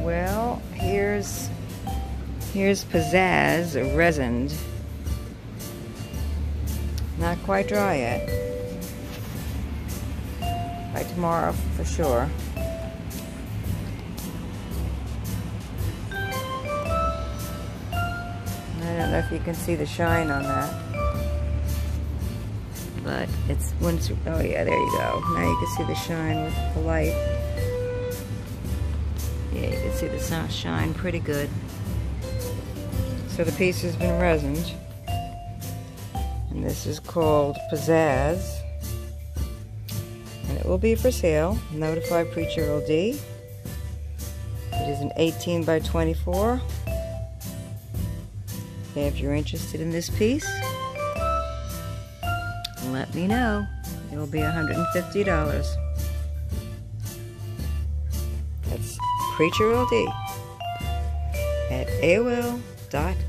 Well, here's here's pizzazz resined. Not quite dry yet. By tomorrow for sure. I don't know if you can see the shine on that. But it's once oh yeah, there you go. Now you can see the shine with the light. Yeah, you can see the sun shine pretty good. So the piece has been resined. And this is called Pizzazz. And it will be for sale. Notify Preacher LD. It is an 18 by 24. If you're interested in this piece, let me know. It will be $150. That's Preacher LD at AOL.com.